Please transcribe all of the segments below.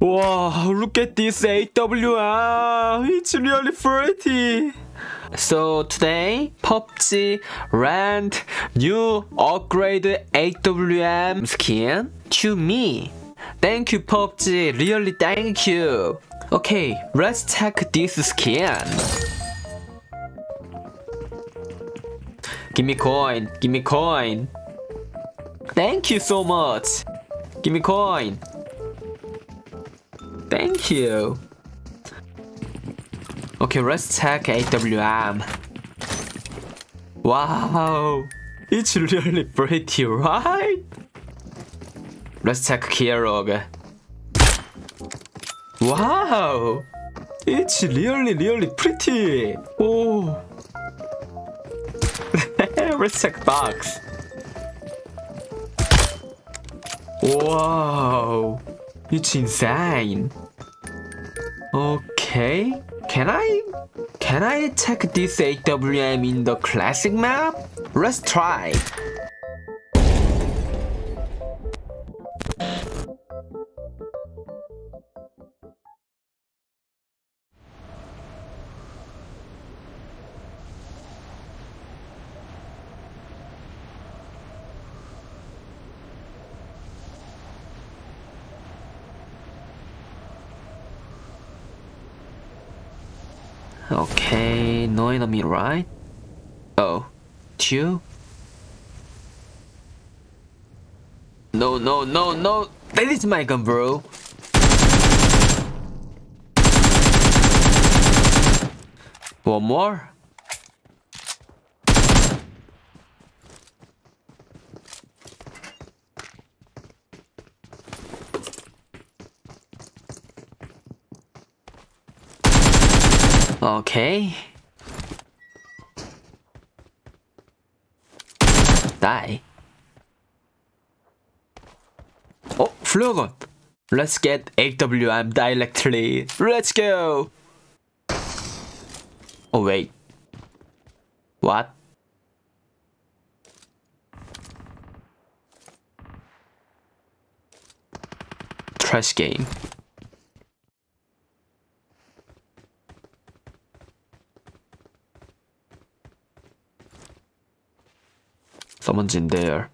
Wow, look at this AWM. It's really pretty. So today, PUBG rent new upgrade AWM skin to me. Thank you PUBG, really thank you. Okay, let's check this skin. Give me coin, give me coin. Thank you so much. Give me coin. Thank you. Okay, let's check AWM. Wow, it's really pretty, right? Let's check Keylog. Wow, it's really, really pretty. Oh, let's check box. Wow, it's insane. Okay, can I can I check this AWM in the classic map? Let's try. Okay, no enemy, right? Oh, two? No, no, no, no! That is my gun, bro! One more? Okay. Die. Oh, flare gun. Let's get AWM directly. Let's go. Oh wait. What? Trash game. Someone's in there.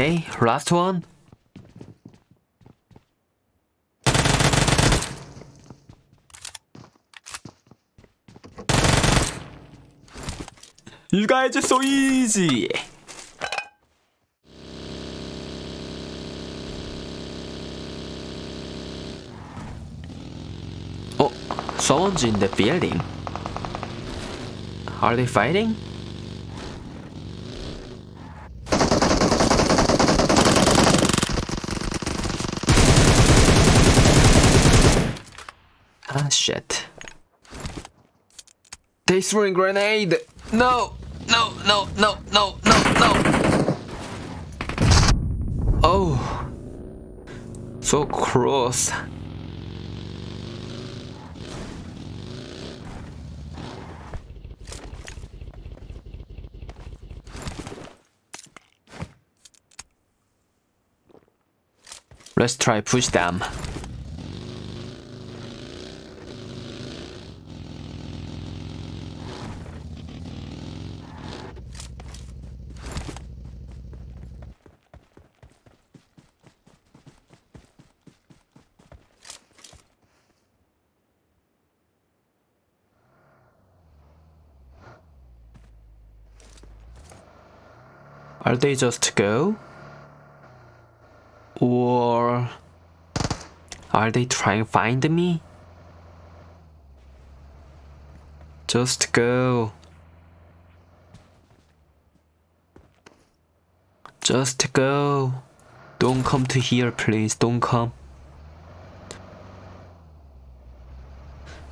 Okay, last one. You guys are so easy. Oh, someone's in the building. Are they fighting? Ah, shit. They throwing grenade! No! No, no, no, no, no, no! Oh! So close. Let's try push them. Are they just go? Or are they trying to find me? Just go. Just go. Don't come to here, please. Don't come.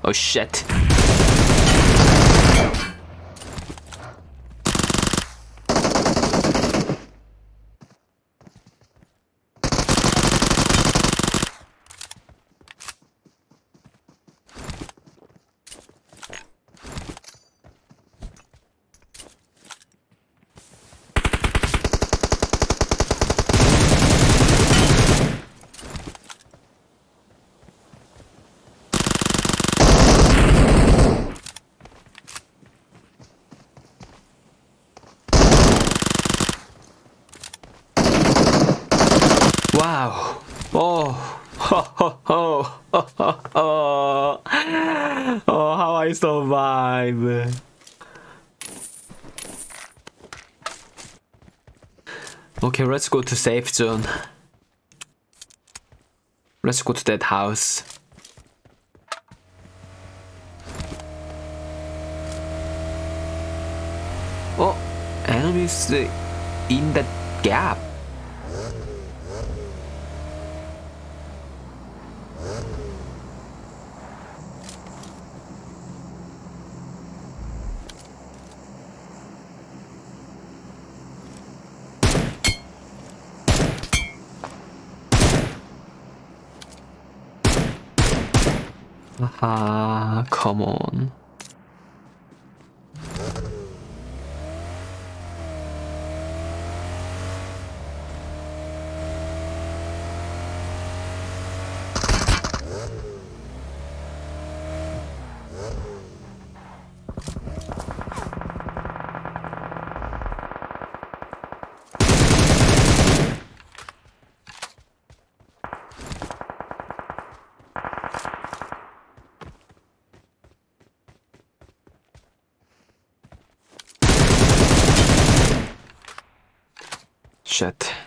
Oh shit. Okay, let's go to safe zone. Let's go to that house. Oh, enemies uh, in that gap. Ah, come on. Shit.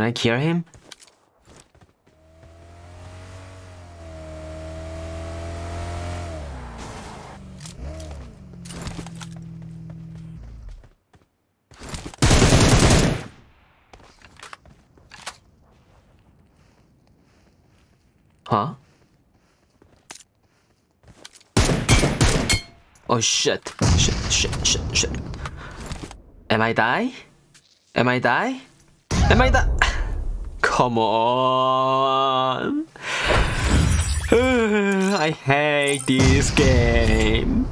Can I kill him? Huh? Oh shit. Shit, shit, shit, shit. Am I die? Am I die? Am I die? Come on. I hate this game.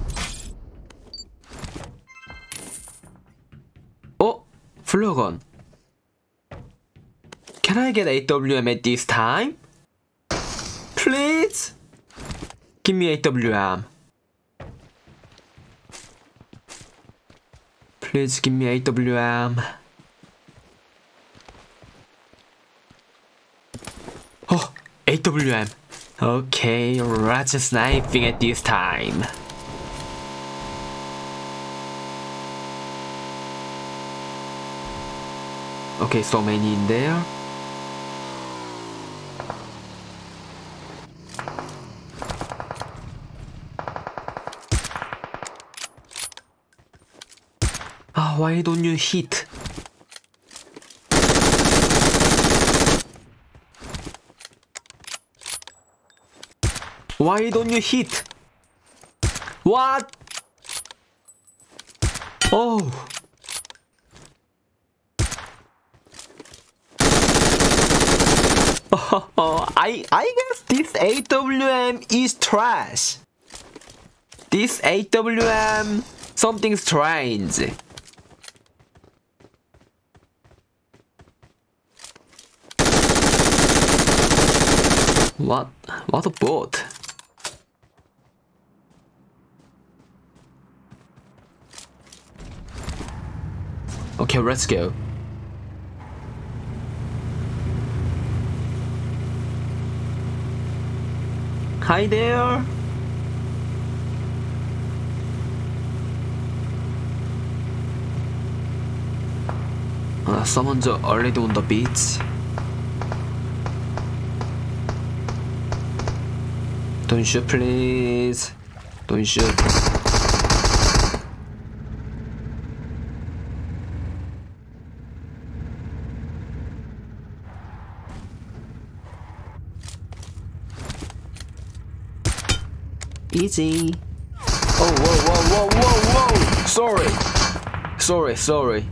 Oh, flare gun. Can I get AWM at this time? Please? Give me AWM. Please give me AWM. Oh, AWM. Okay, Roger sniping at this time. Okay, so many in there. Ah, why don't you hit? Why don't you hit? What? Oh. Oh, I I guess this AWM is trash. This AWM something strange. What? What a bot? Okay, let's go. Hi there. Uh, someone's already on the beach. Don't shoot, please. Don't shoot. Easy. Oh, whoa, whoa, whoa, whoa, whoa! Sorry. Sorry, sorry.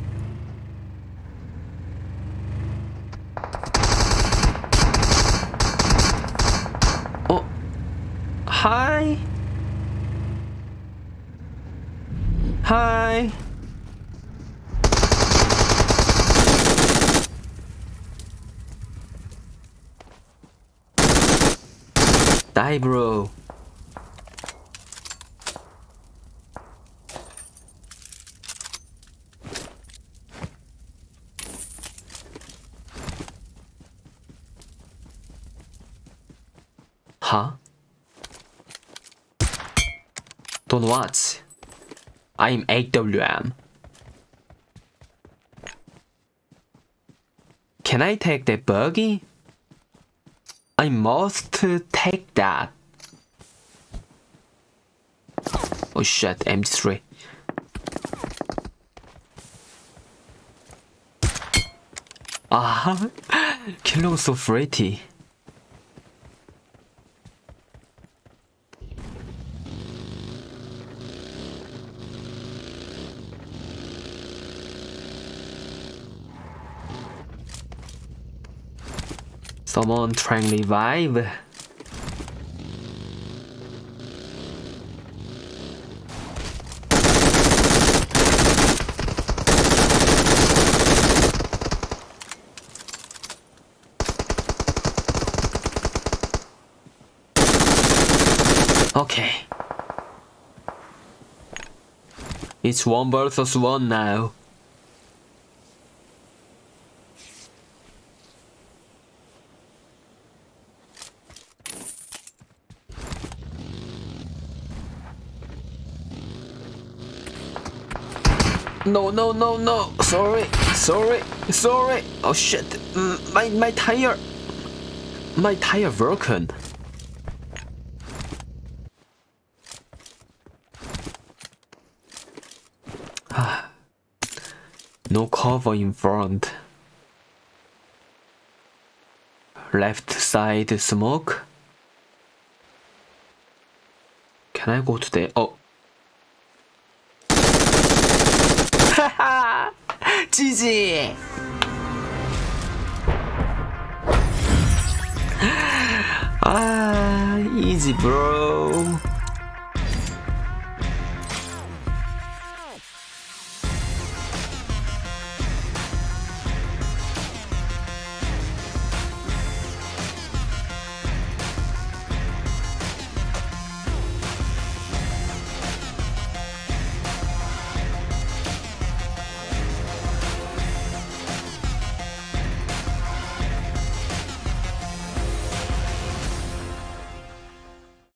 Oh. Hi. Hi. Die, bro. Huh? Don't watch. I'm AWM. Can I take the buggy? I must take that. Oh shit, M3. Ah, was so pretty. Someone trying revive. Okay. It's one versus one now. No, no, no, no. Sorry, sorry, sorry. Oh shit. Mm, My my tire. My tire broken. no cover in front. Left side smoke. Can I go to the oh GG! Ah, easy, bro.